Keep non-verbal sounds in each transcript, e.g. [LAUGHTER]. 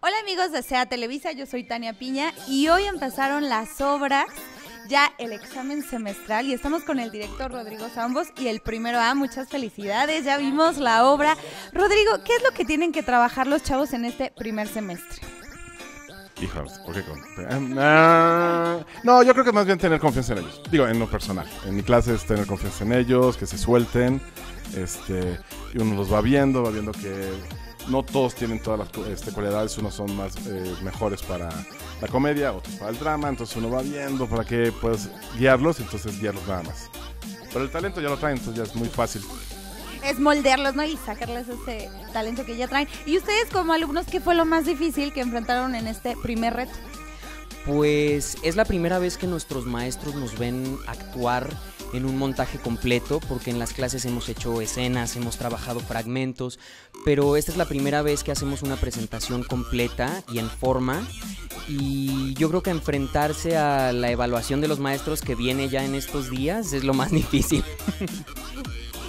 Hola amigos de SEA Televisa, yo soy Tania Piña y hoy empezaron las obras, ya el examen semestral y estamos con el director Rodrigo Zambos y el primero A, muchas felicidades, ya vimos la obra. Rodrigo, ¿qué es lo que tienen que trabajar los chavos en este primer semestre? Hijos, ¿por qué con- Ah, no, yo creo que más bien tener confianza en ellos. Digo, en lo personal. En mi clase es tener confianza en ellos, que se suelten. Este, y uno los va viendo, va viendo que no todos tienen todas las este, cualidades. Unos son más eh, mejores para la comedia, otros para el drama. Entonces uno va viendo para que puedas guiarlos, entonces guiarlos nada más. Pero el talento ya lo traen, entonces ya es muy fácil. Es moldearlos, ¿no? Y sacarles ese talento que ya traen. Y ustedes como alumnos, ¿qué fue lo más difícil que enfrentaron en este primer reto? Pues es la primera vez que nuestros maestros nos ven actuar en un montaje completo, porque en las clases hemos hecho escenas, hemos trabajado fragmentos, pero esta es la primera vez que hacemos una presentación completa y en forma. Y yo creo que enfrentarse a la evaluación de los maestros que viene ya en estos días es lo más [LAUGHS] difícil.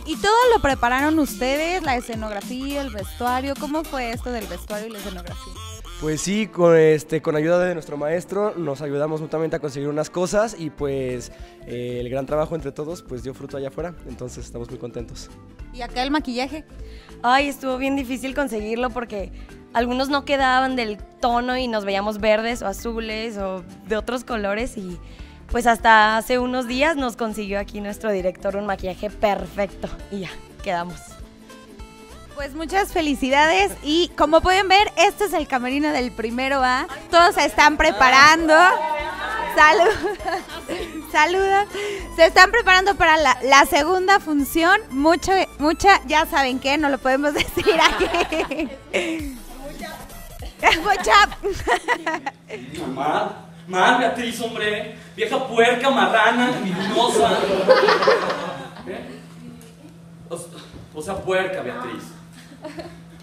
¿Y todo lo prepararon ustedes? ¿La escenografía, el vestuario? ¿Cómo fue esto del vestuario y la escenografía? Pues sí, con, este, con ayuda de nuestro maestro nos ayudamos mutuamente a conseguir unas cosas y pues eh, el gran trabajo entre todos pues dio fruto allá afuera, entonces estamos muy contentos. ¿Y acá el maquillaje? Ay, estuvo bien difícil conseguirlo porque algunos no quedaban del tono y nos veíamos verdes o azules o de otros colores y pues hasta hace unos días nos consiguió aquí nuestro director un maquillaje perfecto y ya, quedamos. Pues muchas felicidades y como pueden ver, este es el camerino del primero A. Todos se están preparando. Salud. [LAUGHS] Saludos. Se están preparando para la, la segunda función. Mucha, mucha, ya saben qué, no lo podemos [LAUGHS] decir aquí. [LAUGHS] Mucha. Mar, Mar, Beatriz, hombre. Vieja puerca, marrana, envidiosa. ¿Eh? O, sea, puerca, Beatriz.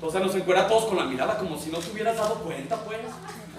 O sea, nos encuera todos con la mirada como si no te hubieras dado cuenta, pues. ¡Ya